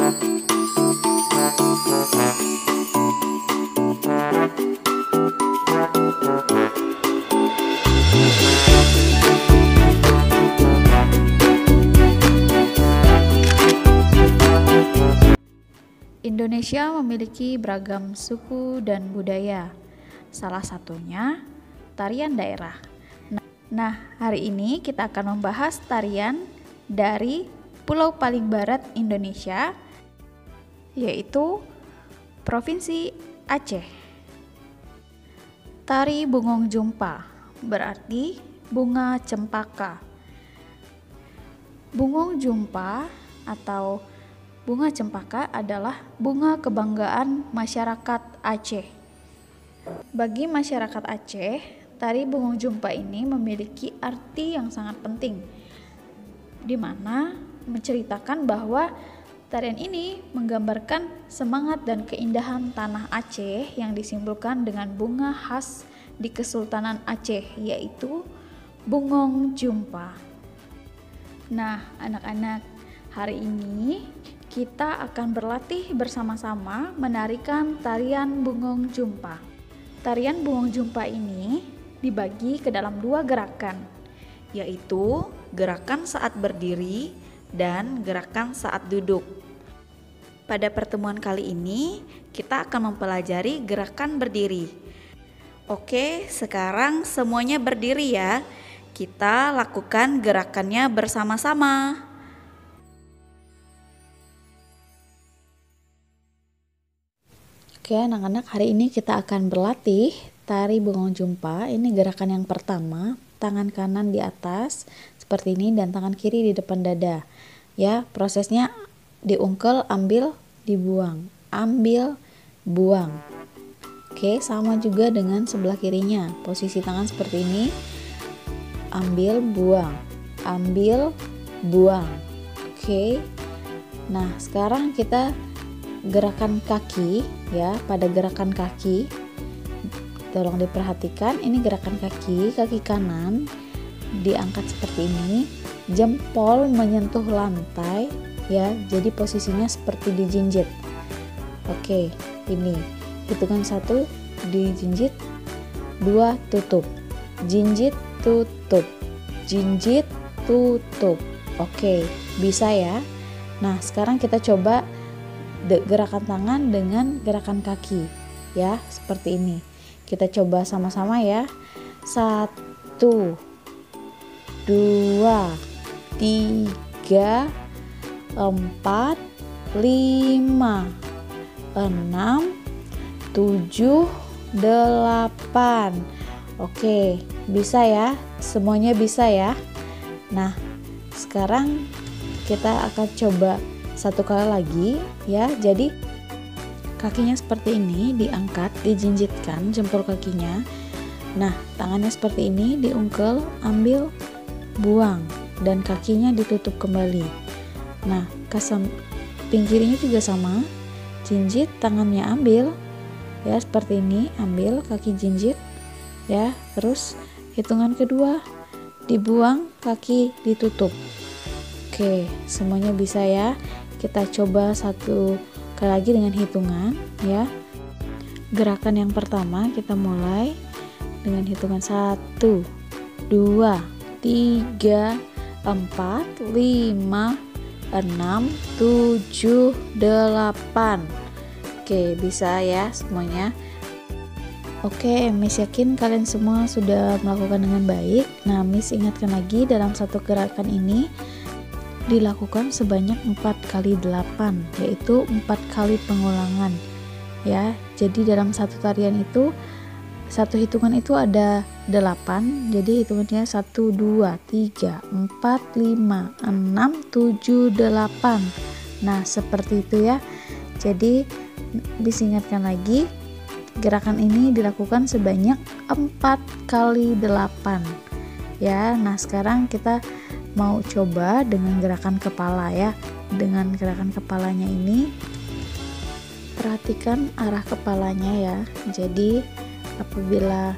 Indonesia memiliki beragam suku dan budaya. Salah satunya tarian daerah. Nah, hari ini kita akan membahas tarian dari pulau paling barat Indonesia, yaitu Provinsi Aceh. Tari Bungong Jumpa berarti bunga cempaka. Bungong Jumpa atau Bunga cempaka adalah bunga kebanggaan masyarakat Aceh. Bagi masyarakat Aceh, tari bungong jumpa ini memiliki arti yang sangat penting, di mana menceritakan bahwa tarian ini menggambarkan semangat dan keindahan tanah Aceh yang disimbolkan dengan bunga khas di Kesultanan Aceh, yaitu bungong jumpa. Nah, anak-anak, hari ini kita akan berlatih bersama-sama menarikan tarian bungong jumpa. Tarian bungong jumpa ini dibagi ke dalam dua gerakan, yaitu gerakan saat berdiri dan gerakan saat duduk. Pada pertemuan kali ini, kita akan mempelajari gerakan berdiri. Oke, sekarang semuanya berdiri ya. Kita lakukan gerakannya bersama-sama. Oke anak-anak hari ini kita akan berlatih tari bengong jumpa ini gerakan yang pertama tangan kanan di atas seperti ini dan tangan kiri di depan dada. Ya prosesnya diungkel ambil dibuang. Ambil buang. Oke sama juga dengan sebelah kirinya. Posisi tangan seperti ini. Ambil buang. Ambil buang. Oke. Nah sekarang kita gerakan kaki ya pada gerakan kaki tolong diperhatikan ini gerakan kaki kaki kanan diangkat seperti ini. Jempol menyentuh lantai ya jadi posisinya seperti dijinjit oke ini. Hitungan satu dijinjit dua tutup. Jinjit tutup. Jinjit tutup. Oke bisa ya. Nah sekarang kita coba gerakan tangan dengan gerakan kaki ya seperti ini kita coba sama-sama ya. Satu dua tiga empat lima enam tujuh delapan. Oke bisa ya? Semuanya bisa ya? Nah sekarang kita akan coba satu kali lagi ya. Jadi kakinya seperti ini diangkat dijinjitkan jempol kakinya. Nah tangannya seperti ini diungkel ambil buang dan kakinya ditutup kembali. Nah kasam pinggirnya juga sama. Jinjit tangannya ambil ya seperti ini ambil kaki jinjit ya terus hitungan kedua dibuang kaki ditutup. Oke semuanya bisa ya. Kita coba satu kali lagi dengan hitungan ya. Gerakan yang pertama kita mulai dengan hitungan 1 2 3 4 5 6 7 8 Oke bisa ya semuanya. Oke, Miss yakin kalian semua sudah melakukan dengan baik. Nah, Miss ingatkan lagi dalam satu gerakan ini dilakukan sebanyak 4 kali 8 yaitu 4 kali pengulangan ya. Jadi dalam satu tarian itu satu hitungan itu ada 8 jadi hitungannya 1 2 3 4 5 6 7 8 nah seperti itu ya. Jadi disingatkan lagi gerakan ini dilakukan sebanyak 4 kali 8 ya. Nah sekarang kita mau coba dengan gerakan kepala ya dengan gerakan kepalanya ini perhatikan arah kepalanya ya jadi apabila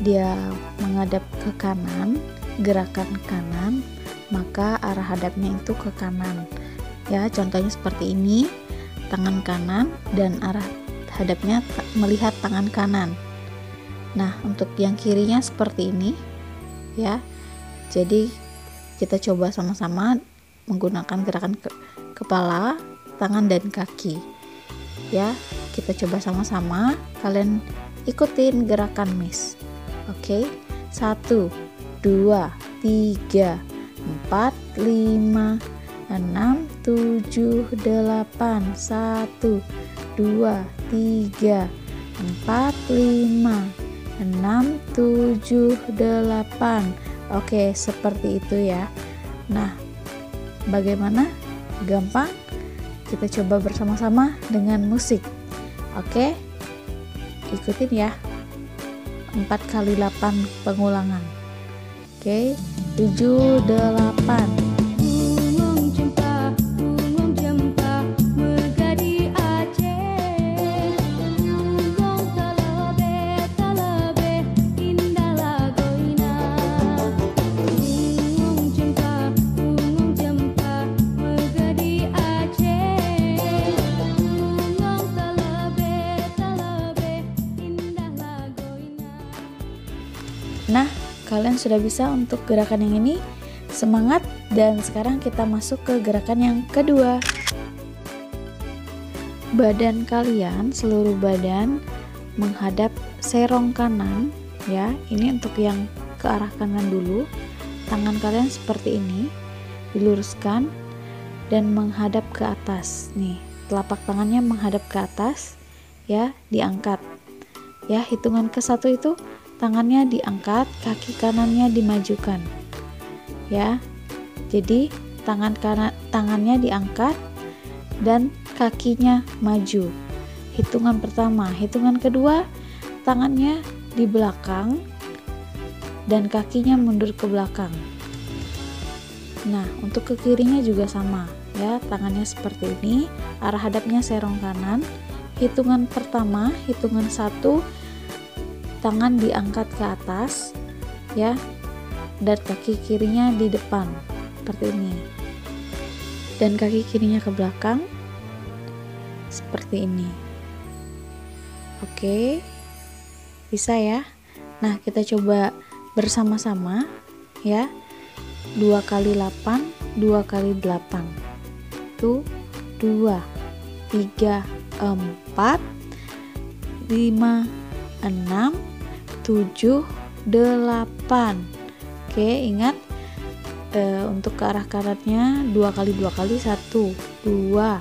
dia menghadap ke kanan gerakan kanan maka arah hadapnya itu ke kanan Ya, contohnya seperti ini. Tangan kanan dan arah hadapnya melihat tangan kanan. Nah, untuk yang kirinya seperti ini. Ya. Jadi kita coba sama-sama menggunakan gerakan ke kepala, tangan dan kaki. Ya, kita coba sama-sama. Kalian ikutin gerakan Miss. Oke. Satu, dua, tiga, empat, lima, enam, tujuh, delapan, satu, dua, tiga, empat, lima, enam, tujuh, delapan. Oke, seperti itu ya. Nah, bagaimana? Gampang? Kita coba bersama-sama dengan musik. Oke? Ikutin ya. 4 kali 8 pengulangan. Oke, 7 8 kalian sudah bisa untuk gerakan yang ini. Semangat dan sekarang kita masuk ke gerakan yang kedua. Badan kalian, seluruh badan menghadap serong kanan ya. Ini untuk yang ke arah kanan dulu. Tangan kalian seperti ini. Diluruskan dan menghadap ke atas. Nih, telapak tangannya menghadap ke atas ya, diangkat. Ya, hitungan ke satu itu tangannya diangkat, kaki kanannya dimajukan. Ya. Jadi, tangan kanan tangannya diangkat dan kakinya maju. Hitungan pertama, hitungan kedua, tangannya di belakang dan kakinya mundur ke belakang. Nah, untuk ke kirinya juga sama, ya. Tangannya seperti ini, arah hadapnya serong kanan. Hitungan pertama, hitungan satu tangan diangkat ke atas ya dan kaki kirinya di depan seperti ini. Dan kaki kirinya ke belakang seperti ini. Oke bisa ya? Nah kita coba bersama-sama ya. 2 kali 8 2 kali 8 tuh 2 3 4 5 6 7 8 oke ingat e, untuk ke arah kanannya dua kali dua kali satu dua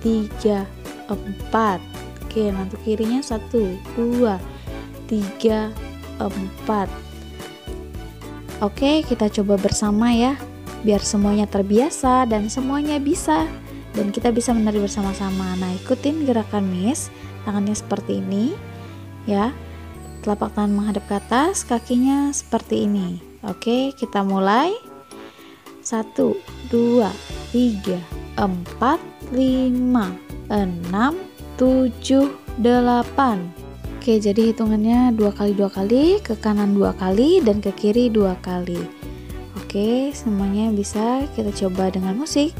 tiga empat. Oke nanti kirinya satu dua tiga empat. Oke kita coba bersama ya biar semuanya terbiasa dan semuanya bisa. Dan kita bisa menari bersama-sama. Nah ikutin gerakan miss tangannya seperti ini ya Telapak tangan menghadap ke atas, kakinya seperti ini. Oke, kita mulai. 1 2 3 4 5 6 7 8 Oke, jadi hitungannya dua kali dua kali, ke kanan dua kali dan ke kiri dua kali. Oke, semuanya bisa kita coba dengan musik.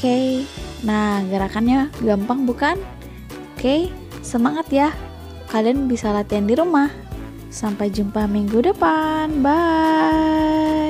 Oke, nah gerakannya gampang bukan? Oke, semangat ya. Kalian bisa latihan di rumah. Sampai jumpa minggu depan. Bye.